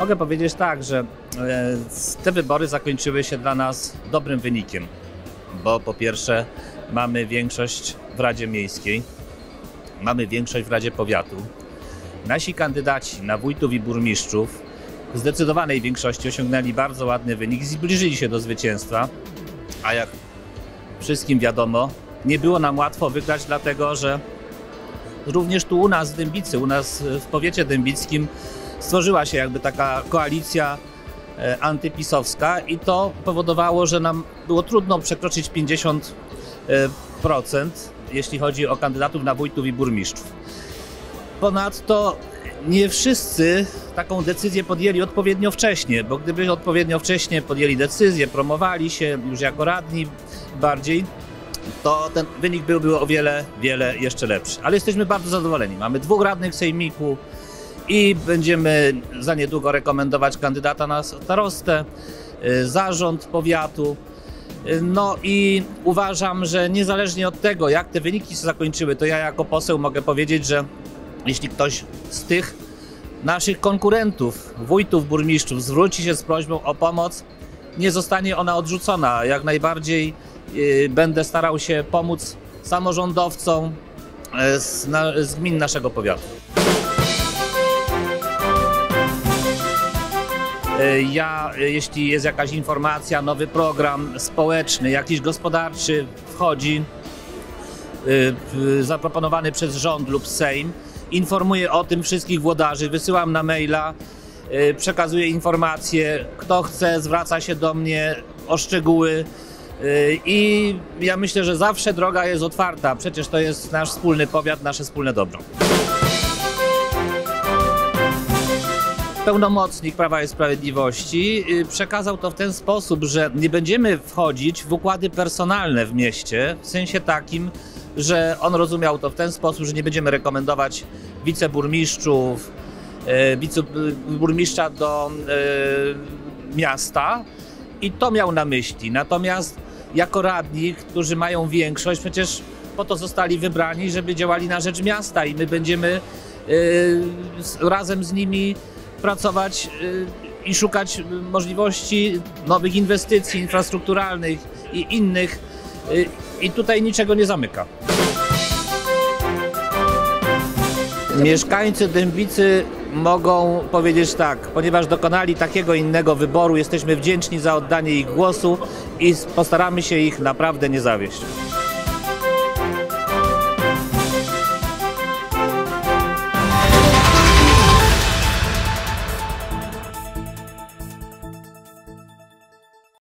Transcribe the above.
mogę powiedzieć tak, że e, te wybory zakończyły się dla nas dobrym wynikiem, bo po pierwsze mamy większość w Radzie Miejskiej, mamy większość w Radzie Powiatu. Nasi kandydaci na wójtów i burmistrzów w zdecydowanej większości osiągnęli bardzo ładny wynik, zbliżyli się do zwycięstwa, a jak wszystkim wiadomo, nie było nam łatwo wygrać, dlatego że również tu u nas w Dębicy, u nas w powiecie dębickim stworzyła się jakby taka koalicja e, antypisowska i to powodowało, że nam było trudno przekroczyć 50%, jeśli chodzi o kandydatów na wójtów i burmistrzów. Ponadto nie wszyscy taką decyzję podjęli odpowiednio wcześnie, bo gdyby odpowiednio wcześnie podjęli decyzję, promowali się już jako radni bardziej, to ten wynik byłby o wiele, wiele jeszcze lepszy. Ale jesteśmy bardzo zadowoleni. Mamy dwóch radnych sejmiku i będziemy za niedługo rekomendować kandydata na starostę, y, zarząd powiatu. Y, No i uważam, że niezależnie od tego, jak te wyniki się zakończyły, to ja jako poseł mogę powiedzieć, że jeśli ktoś z tych naszych konkurentów, wójtów, burmistrzów zwróci się z prośbą o pomoc, nie zostanie ona odrzucona. Jak najbardziej y, będę starał się pomóc samorządowcom z, z gmin naszego powiatu. Ja, y, jeśli jest jakaś informacja, nowy program społeczny, jakiś gospodarczy wchodzi, y, zaproponowany przez rząd lub Sejm, informuję o tym wszystkich włodarzy, wysyłam na maila, przekazuję informacje, kto chce zwraca się do mnie o szczegóły i ja myślę, że zawsze droga jest otwarta, przecież to jest nasz wspólny powiat, nasze wspólne dobro. Pełnomocnik Prawa i Sprawiedliwości y, przekazał to w ten sposób, że nie będziemy wchodzić w układy personalne w mieście, w sensie takim, że on rozumiał to w ten sposób, że nie będziemy rekomendować wiceburmistrzów, e, wiceburmistrza do e, miasta i to miał na myśli. Natomiast jako radni, którzy mają większość, przecież po to zostali wybrani, żeby działali na rzecz miasta i my będziemy razem z nimi pracować e, i szukać możliwości nowych inwestycji infrastrukturalnych i innych. e, I tutaj niczego nie zamyka. Mieszkańcy Dębicy mogą powiedzieć tak, ponieważ dokonali takiego innego wyboru, jesteśmy wdzięczni za oddanie ich głosu i postaramy się ich naprawdę nie zawieść.